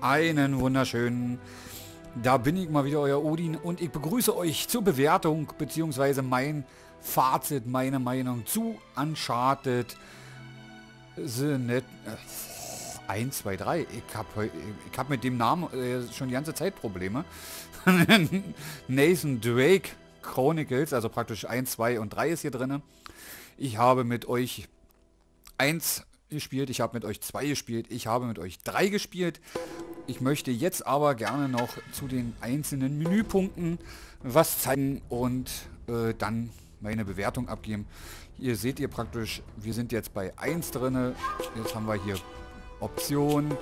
Einen wunderschönen. Da bin ich mal wieder, euer Odin, und ich begrüße euch zur Bewertung, beziehungsweise mein Fazit, meine Meinung zu Uncharted The Net... Äh, 1, 2, 3. Ich habe ich hab mit dem Namen äh, schon die ganze Zeit Probleme. Nathan Drake Chronicles, also praktisch 1, 2 und 3 ist hier drin. Ich habe mit euch 1 gespielt, ich habe mit euch 2 gespielt, ich habe mit euch 3 gespielt. Ich möchte jetzt aber gerne noch zu den einzelnen Menüpunkten was zeigen und äh, dann meine Bewertung abgeben. Hier seht ihr praktisch, wir sind jetzt bei 1 drin. Jetzt haben wir hier Optionen.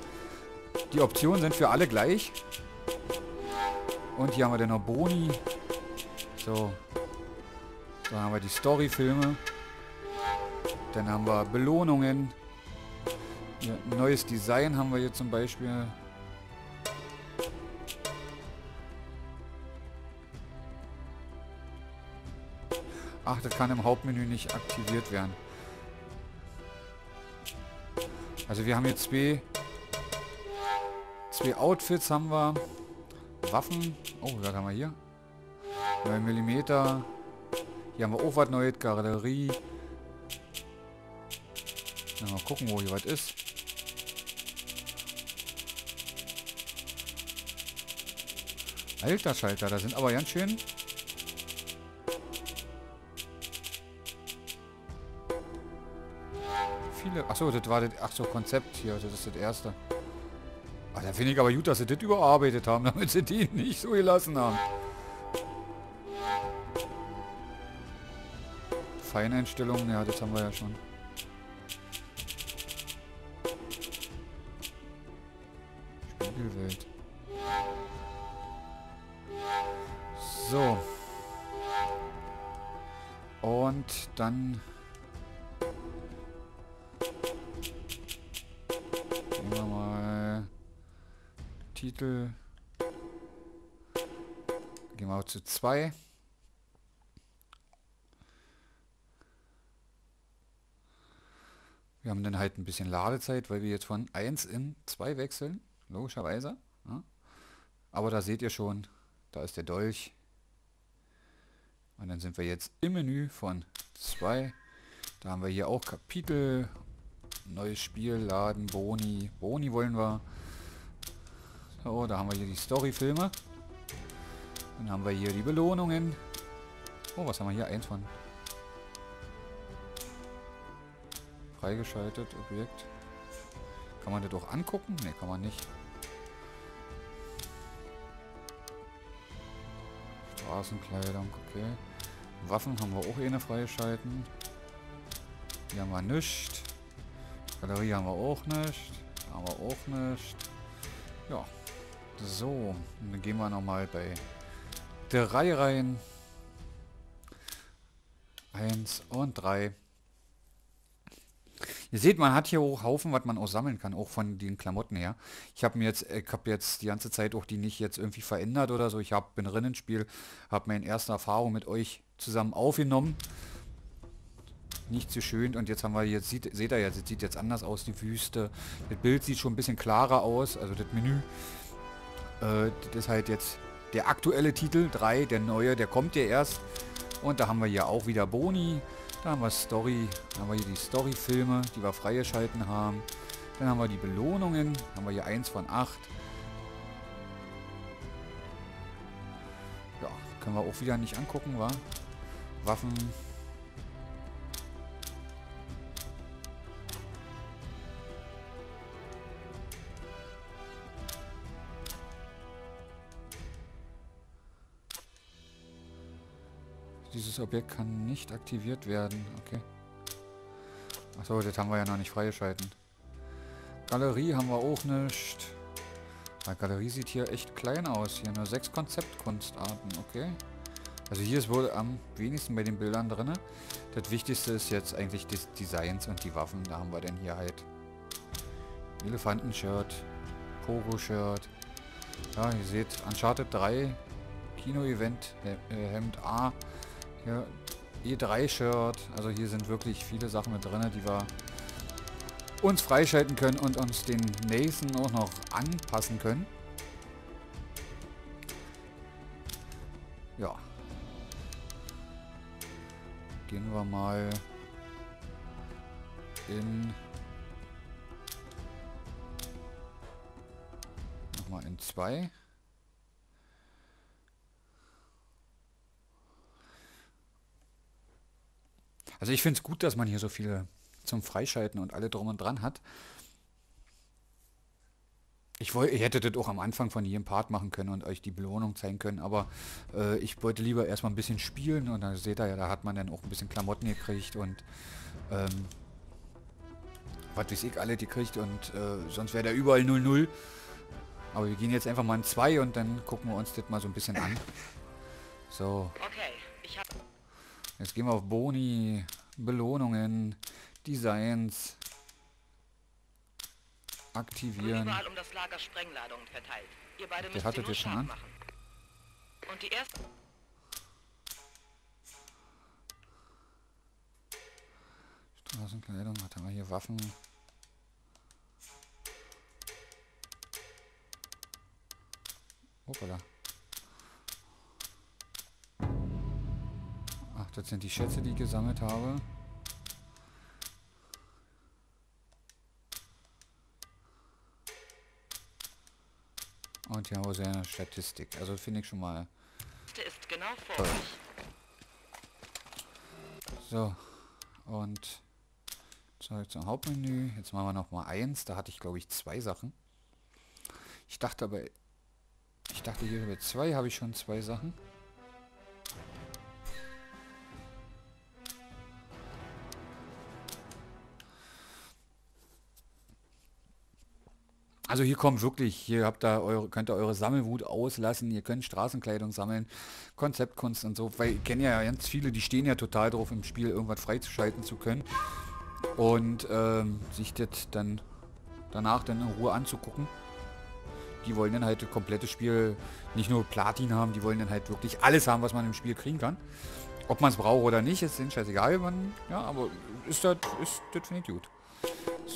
Die Optionen sind für alle gleich. Und hier haben wir dann noch Boni. So. Dann haben wir die Storyfilme. Dann haben wir Belohnungen. Ja, neues Design haben wir hier zum Beispiel. Ach, das kann im Hauptmenü nicht aktiviert werden. Also wir haben jetzt zwei, zwei Outfits haben wir. Waffen. Oh, was haben wir hier? 9 mm. Hier haben wir auch was Neues. Galerie. Mal gucken, wo hier was ist. Alter Schalter, da sind aber ganz schön viele... Achso, das war das... Achso, Konzept hier. Das ist das erste. Ach, da finde ich aber gut, dass sie das überarbeitet haben, damit sie die nicht so gelassen haben. Feineinstellungen, ja, das haben wir ja schon. Spiegelwelt. So. Und dann Titel. Gehen wir zu 2. Wir haben dann halt ein bisschen Ladezeit, weil wir jetzt von 1 in 2 wechseln, logischerweise. Ja. Aber da seht ihr schon, da ist der Dolch. Und dann sind wir jetzt im Menü von 2. Da haben wir hier auch Kapitel, neues Spiel, Laden, Boni. Boni wollen wir. So, da haben wir hier die Storyfilme. Dann haben wir hier die Belohnungen. Oh, was haben wir hier? Eins von. Freigeschaltet, Objekt. Kann man das doch angucken? Ne, kann man nicht. Straßenkleidung, okay. Waffen haben wir auch eine freigeschalten. Hier haben wir nichts. Galerie haben wir auch nicht. Haben wir auch nicht. Ja, so, dann gehen wir nochmal bei 3 rein. 1 und 3. Ihr seht, man hat hier auch Haufen, was man auch sammeln kann, auch von den Klamotten her. Ich habe mir jetzt, ich habe jetzt die ganze Zeit auch die nicht jetzt irgendwie verändert oder so. Ich habe bin drin ins Spiel, habe meine erste Erfahrung mit euch zusammen aufgenommen. Nicht so schön und jetzt haben wir jetzt sieht, seht ihr jetzt, sieht jetzt anders aus die Wüste. Das Bild sieht schon ein bisschen klarer aus, also das Menü. Äh, das ist halt jetzt der aktuelle Titel 3, der neue, der kommt ja erst. Und da haben wir hier auch wieder Boni. Da haben wir Story, da haben wir hier die Story-Filme, die wir freigeschalten haben. Dann haben wir die Belohnungen, haben wir hier 1 von 8. Ja, können wir auch wieder nicht angucken, wa? Waffen, Dieses Objekt kann nicht aktiviert werden. Okay. Achso, das haben wir ja noch nicht freigeschalten. Galerie haben wir auch nicht. Die Galerie sieht hier echt klein aus. Hier nur sechs Konzeptkunstarten. Okay. Also hier ist wohl am wenigsten bei den Bildern drin. Das Wichtigste ist jetzt eigentlich die Designs und die Waffen. Da haben wir denn hier halt Elefantenshirt, Pogo-Shirt. Ja, ihr seht Uncharted 3, Kino-Event, äh, Hemd A, ja, E3-Shirt. Also hier sind wirklich viele Sachen mit drin, die wir uns freischalten können und uns den nächsten auch noch anpassen können. Ja. Gehen wir mal in nochmal in zwei. Also ich finde es gut, dass man hier so viele zum Freischalten und alle drum und dran hat. Ich, wollte, ich hätte das auch am Anfang von jedem Part machen können und euch die Belohnung zeigen können, aber äh, ich wollte lieber erstmal ein bisschen spielen und dann seht ihr ja, da hat man dann auch ein bisschen Klamotten gekriegt und ähm, was weiß ich, alle die kriegt und äh, sonst wäre da überall 0-0. Aber wir gehen jetzt einfach mal in 2 und dann gucken wir uns das mal so ein bisschen an. So. Okay, Jetzt gehen wir auf Boni, Belohnungen, Designs, aktivieren. Um Der hattet ihr schon an. Straßenkleidung, hat er hier Waffen. Hoppala. Das sind die Schätze, die ich gesammelt habe. Und hier haben wir seine Statistik. Also finde ich schon mal ist genau vor toll. So. Und zurück zum Hauptmenü. Jetzt machen wir noch mal eins. Da hatte ich glaube ich zwei Sachen. Ich dachte aber, ich dachte hier über zwei habe ich schon zwei Sachen. Also hier kommt wirklich, hier habt ihr eure, könnt ihr eure Sammelwut auslassen, ihr könnt Straßenkleidung sammeln, Konzeptkunst und so, weil ich kenne ja ganz viele, die stehen ja total drauf im Spiel, irgendwas freizuschalten zu können und ähm, sich das dann danach dann in Ruhe anzugucken. Die wollen dann halt das komplette Spiel nicht nur Platin haben, die wollen dann halt wirklich alles haben, was man im Spiel kriegen kann. Ob man es braucht oder nicht, ist denen scheißegal, man, ja, aber ist das, ist, das finde ich gut.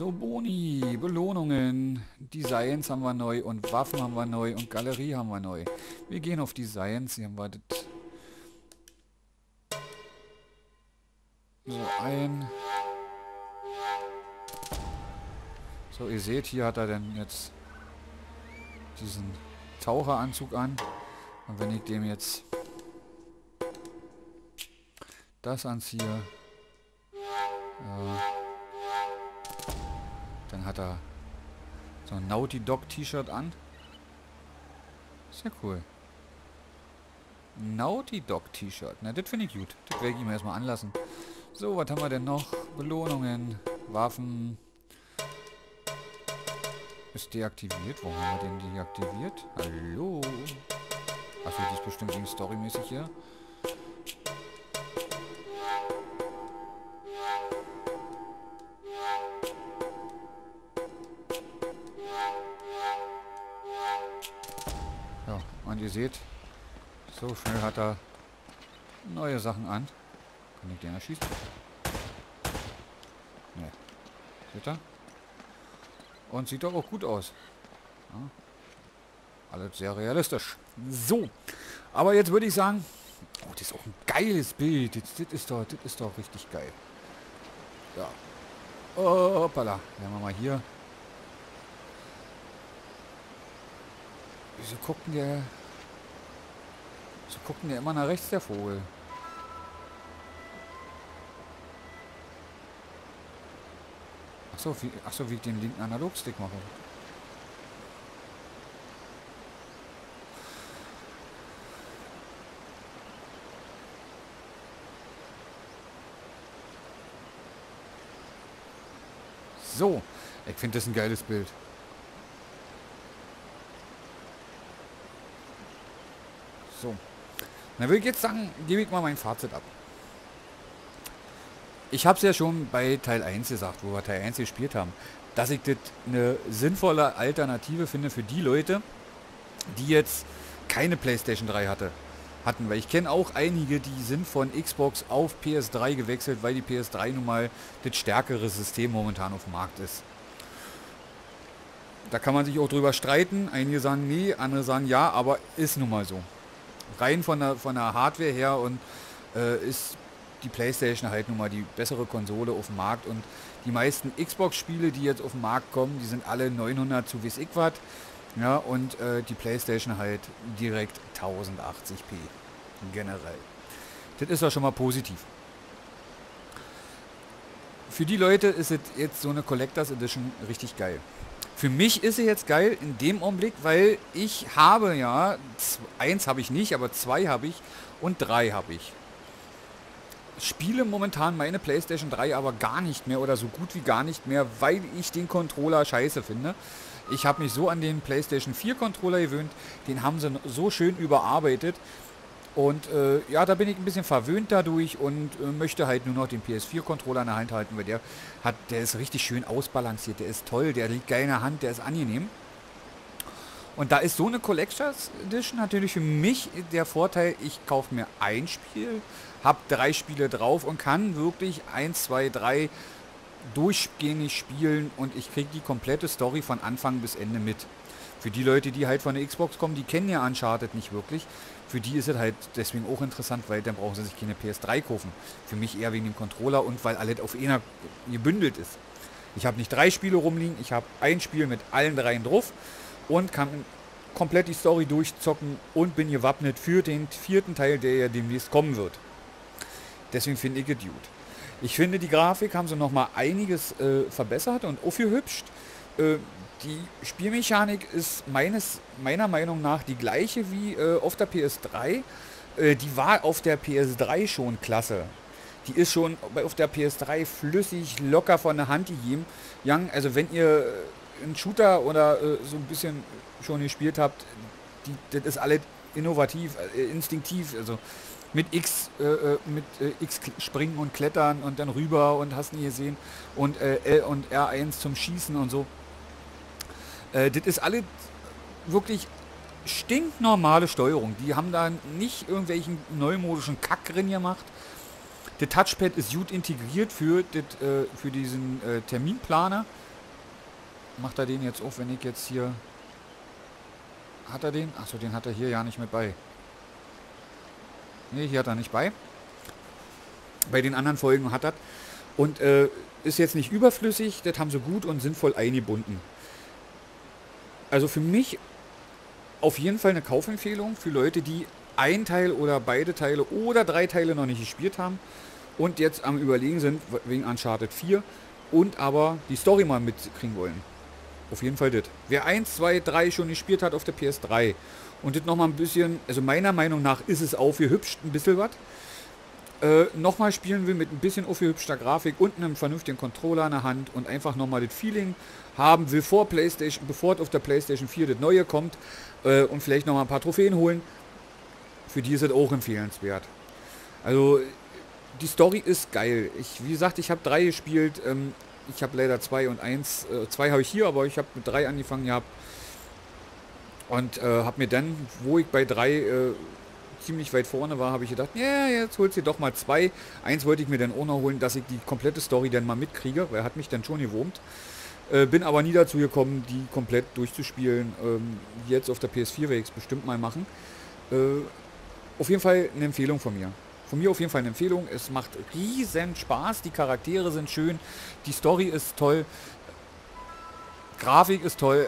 So, Boni, Belohnungen, Designs haben wir neu und Waffen haben wir neu und Galerie haben wir neu. Wir gehen auf Designs, hier haben wir das so ein. So, ihr seht, hier hat er dann jetzt diesen Taucheranzug an. Und wenn ich dem jetzt das anziehe, äh, dann hat er so ein Naughty Dog T-Shirt an. Sehr cool. Naughty Dog T-Shirt. Na, das finde ich gut. Das werde ich ihm erstmal anlassen. So, was haben wir denn noch? Belohnungen, Waffen. Ist deaktiviert. Warum haben wir den deaktiviert? Hallo? Achso, die ist bestimmt storymäßig hier. Ihr seht, so schnell hat er neue Sachen an. Kann ich den erschießen? Ne. Seht ihr? Und sieht doch auch gut aus. Ja. Alles sehr realistisch. So. Aber jetzt würde ich sagen, oh, das ist auch ein geiles Bild. Das, das, ist, doch, das ist doch richtig geil. Ja. Hoppala. Werden wir mal hier. Wieso gucken der so gucken der immer nach rechts, der Vogel. Achso, wie, achso, wie ich den linken Analogstick mache. So, ich finde das ein geiles Bild. So. Dann würde ich jetzt sagen, gebe ich mal mein Fazit ab. Ich habe es ja schon bei Teil 1 gesagt, wo wir Teil 1 gespielt haben, dass ich das eine sinnvolle Alternative finde für die Leute, die jetzt keine Playstation 3 hatte, hatten. Weil ich kenne auch einige, die sind von Xbox auf PS3 gewechselt, weil die PS3 nun mal das stärkere System momentan auf dem Markt ist. Da kann man sich auch drüber streiten. Einige sagen nee, andere sagen ja, aber ist nun mal so. Rein von der, von der Hardware her und äh, ist die Playstation halt nun mal die bessere Konsole auf dem Markt und die meisten Xbox-Spiele, die jetzt auf den Markt kommen, die sind alle 900 zu WSX Watt. Ja, und äh, die Playstation halt direkt 1080p generell. Das ist doch schon mal positiv. Für die Leute ist jetzt so eine Collectors Edition richtig geil. Für mich ist sie jetzt geil in dem Augenblick, weil ich habe ja, eins habe ich nicht, aber zwei habe ich und drei habe ich spiele momentan meine PlayStation 3 aber gar nicht mehr oder so gut wie gar nicht mehr, weil ich den Controller scheiße finde. Ich habe mich so an den PlayStation 4 Controller gewöhnt, den haben sie so schön überarbeitet. Und äh, ja, da bin ich ein bisschen verwöhnt dadurch und äh, möchte halt nur noch den PS4-Controller in der Hand halten, weil der hat, der ist richtig schön ausbalanciert, der ist toll, der liegt geil in der Hand, der ist angenehm. Und da ist so eine Collectors Edition natürlich für mich der Vorteil, ich kaufe mir ein Spiel, habe drei Spiele drauf und kann wirklich 1, 2, 3 durchgängig spielen und ich kriege die komplette Story von Anfang bis Ende mit. Für die Leute, die halt von der Xbox kommen, die kennen ja Uncharted nicht wirklich. Für die ist es halt deswegen auch interessant, weil dann brauchen sie sich keine PS3 kaufen. Für mich eher wegen dem Controller und weil alles auf einer gebündelt ist. Ich habe nicht drei Spiele rumliegen, ich habe ein Spiel mit allen dreien drauf und kann komplett die Story durchzocken und bin gewappnet für den vierten Teil, der ja demnächst kommen wird. Deswegen finde ich es gut. Ich finde, die Grafik haben sie noch mal einiges äh, verbessert und aufgehübscht. Äh, die Spielmechanik ist meines, meiner Meinung nach die gleiche wie äh, auf der PS3. Äh, die war auf der PS3 schon klasse. Die ist schon auf der PS3 flüssig, locker von der Hand gegeben. Young, also wenn ihr einen Shooter oder äh, so ein bisschen schon gespielt habt, die, das ist alles innovativ, äh, instinktiv. Also mit X, äh, äh, mit äh, X springen und klettern und dann rüber und hast nie gesehen und äh, L und R1 zum Schießen und so. Äh, das ist alle wirklich stinknormale Steuerung. Die haben da nicht irgendwelchen neumodischen Kack drin gemacht. Der Touchpad ist gut integriert für, das, äh, für diesen Terminplaner. Macht er den jetzt auf, wenn ich jetzt hier... Hat er den? Achso, den hat er hier ja nicht mit bei. Ne, hier hat er nicht bei. Bei den anderen Folgen hat er. Und äh, ist jetzt nicht überflüssig, das haben sie gut und sinnvoll eingebunden. Also für mich auf jeden Fall eine Kaufempfehlung für Leute, die ein Teil oder beide Teile oder drei Teile noch nicht gespielt haben und jetzt am überlegen sind wegen Uncharted 4 und aber die Story mal mitkriegen wollen. Auf jeden Fall das. Wer 1, 2, 3 schon gespielt hat auf der PS3 und das nochmal ein bisschen, also meiner Meinung nach ist es aufgehübscht, ein bisschen was. Äh, nochmal spielen will mit ein bisschen aufgehübschter Grafik und einem vernünftigen Controller in der Hand und einfach nochmal das Feeling haben will vor PlayStation, bevor auf der PlayStation 4 das Neue kommt äh, und vielleicht nochmal ein paar Trophäen holen. Für die ist es auch empfehlenswert. Also die Story ist geil. Ich, wie gesagt, ich habe drei gespielt. Ähm, ich habe leider zwei und eins. Äh, zwei habe ich hier, aber ich habe mit drei angefangen gehabt. Und äh, habe mir dann, wo ich bei drei äh, ziemlich weit vorne war, habe ich gedacht, ja, jetzt holst du doch mal zwei. Eins wollte ich mir dann auch noch holen, dass ich die komplette Story dann mal mitkriege, weil er hat mich dann schon gewurmt. Äh, bin aber nie dazu gekommen, die komplett durchzuspielen. Ähm, jetzt auf der PS4 werde ich es bestimmt mal machen. Äh, auf jeden Fall eine Empfehlung von mir. Von mir auf jeden Fall eine Empfehlung. Es macht riesen Spaß. Die Charaktere sind schön. Die Story ist toll. Grafik ist toll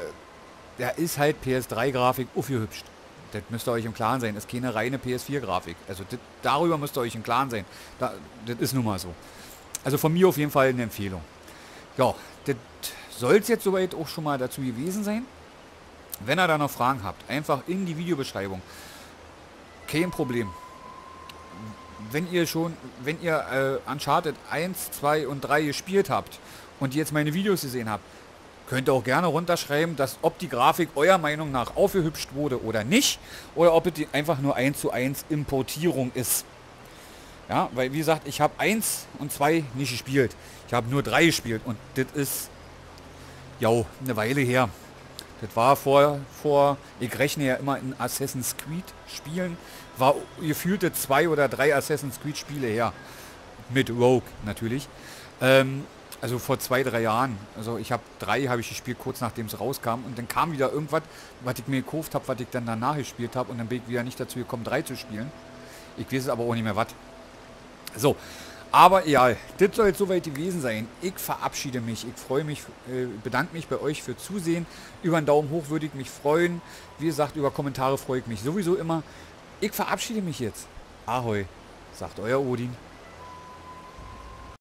ja, ist halt PS3-Grafik aufgehübscht. Das müsst ihr euch im Klaren sein. Das ist keine reine PS4-Grafik. Also das, darüber müsst ihr euch im Klaren sein. Da, das ist nun mal so. Also von mir auf jeden Fall eine Empfehlung. Ja, das soll es jetzt soweit auch schon mal dazu gewesen sein. Wenn ihr da noch Fragen habt, einfach in die Videobeschreibung. Kein Problem. Wenn ihr schon, wenn ihr äh, Uncharted 1, 2 und 3 gespielt habt und jetzt meine Videos gesehen habt, Könnt ihr auch gerne runterschreiben, dass ob die Grafik eurer Meinung nach aufgehübscht wurde oder nicht. Oder ob es einfach nur 1 zu 1 Importierung ist. Ja, weil wie gesagt, ich habe 1 und 2 nicht gespielt. Ich habe nur 3 gespielt und das ist ja eine Weile her. Das war vor, vor, ich rechne ja immer in Assassin's Creed Spielen, war gefühlte zwei oder drei Assassin's Creed Spiele her. Mit Rogue natürlich. Ähm, Also vor zwei, drei Jahren. Also ich habe drei, habe ich gespielt, kurz nachdem es rauskam. Und dann kam wieder irgendwas, was ich mir gekauft habe, was ich dann danach gespielt habe. Und dann bin ich wieder nicht dazu gekommen, drei zu spielen. Ich weiß es aber auch nicht mehr was. So, aber ja, das soll jetzt soweit gewesen sein. Ich verabschiede mich. Ich freue mich, äh, bedanke mich bei euch für Zusehen. Über einen Daumen hoch würde ich mich freuen. Wie gesagt, über Kommentare freue ich mich sowieso immer. Ich verabschiede mich jetzt. Ahoi, sagt euer Odin.